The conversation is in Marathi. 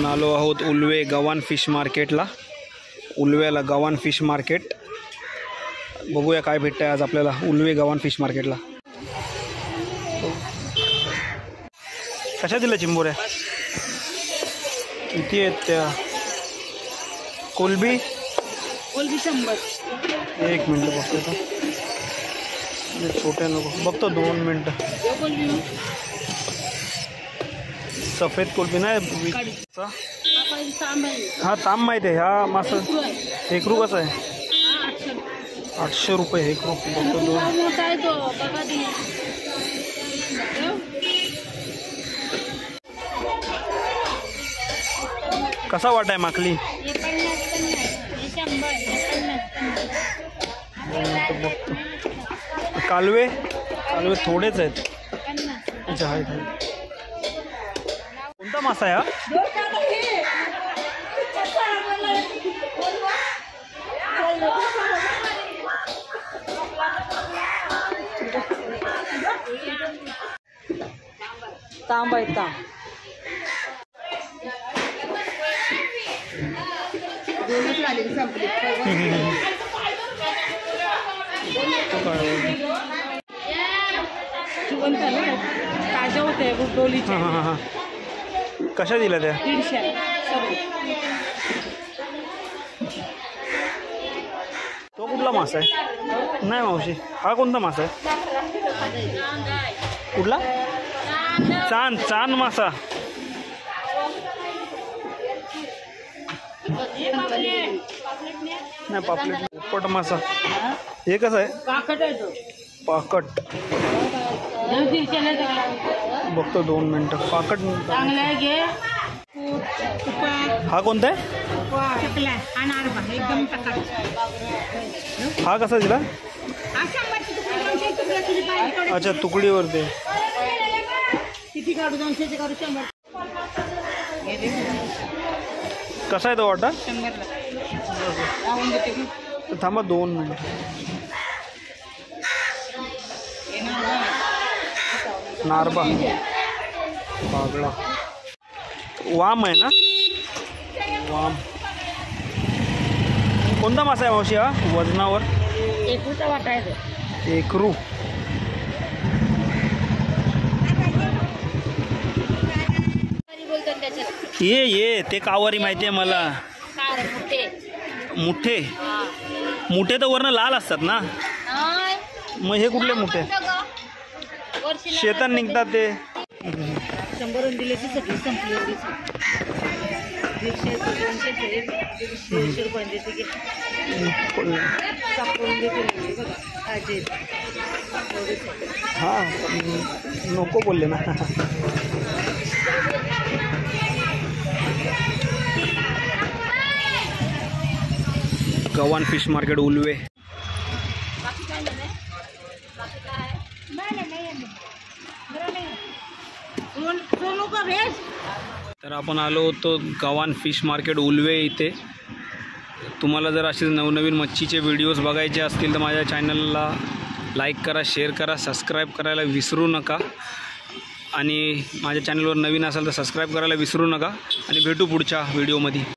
आपण आलो आहोत उल्वे गव्हाण फिश मार्केटला. उल्व्याला गव्हाण फिश मार्केट. बघूया काय भेटतंय आज आपल्याला उल्वे गव्हाण फिश मार्केटला. कशा दिल्या चिंबोऱ्या? किती आहेत त्या? कोलबी? कोलबी शंभर. एक मिनटं बघतो छोट्या नको. बघतो दोन मिनटं. सफेद कोलबी नाही. हा. हा ताम माहिती आहे हा मासा सुरू आहे. एक रू कसं आहे आठशे रुपये. आठशे रुपये एक रू बघतो दोन. कसा वाटाय माकली बघतो कालवे कालवे थोडेच आहेत अच्छा आहेत कोणता मासा आहे हा? तांबा आहे तांब. ताज्या होते डोलीच्या हां हां हां. कशा दिल्या त्या? तो कुठला मासा आहे? नाही मावशी हा कोणता मासा आहे? कुठला? चांद चांद मासा. नाही पापलेट पोपट मासा. हे कसं आहे? काकट आहे तो. पाकट. बघतो दोन मिनटं। पाकट चांगला आहे घे कूट तुपा हा कोणता आहे चकला आणि आरबा एकदम टकाट हा कसा दिला हा शंभरची तुकडे दोनशे तुकडे तुझी पाहिजे तेवढे. अच्छा तुकडीवर ते किती काढू दोनशेचे काढू शंभर घे रे. कसा आहे तो वाटा शंभरला राहून देते की तर थांबा दोन मिनटं। नारबा. वाम आहे ना? वाम. कोणता मासा आहे मावशी हा? वजनावर? एकूचा वाटा आहे. एकरू. ये ये ते कावारी माहिती आहे मला. मोठे. मुठे. मुठे तर वरनं लाल असतात ना? मग हे कुठले मुठे? शेतात निघतात ते. शंभर दिले ती सगळी संपली दीडशे दोनशे दीडशे सापडून बघा. हां पण नको बोलले ना. गव्हाण फिश मार्केट उलवे बाकी काय नाही ना? बाकी काय आहे? नाही नाही नाही आहे. बरं नाही आहे. सोन- सोनू का भेज तर आपण आलो होतो गव्हाण फिश मार्केट उलवे इथे. तुम्हाला जर असे नवनवीन मच्छीचे व्हिडिओज बघायचे असतील तर माझ्या चॅनलला लाईक करा शेअर करा सबस्क्राईब करायला विसरू नका. आणि माझ्या चॅनलवर नवीन असाल तर सबस्क्राईब करायला विसरू नका. आणि भेटू पुढच्या व्हिडिओमध्ये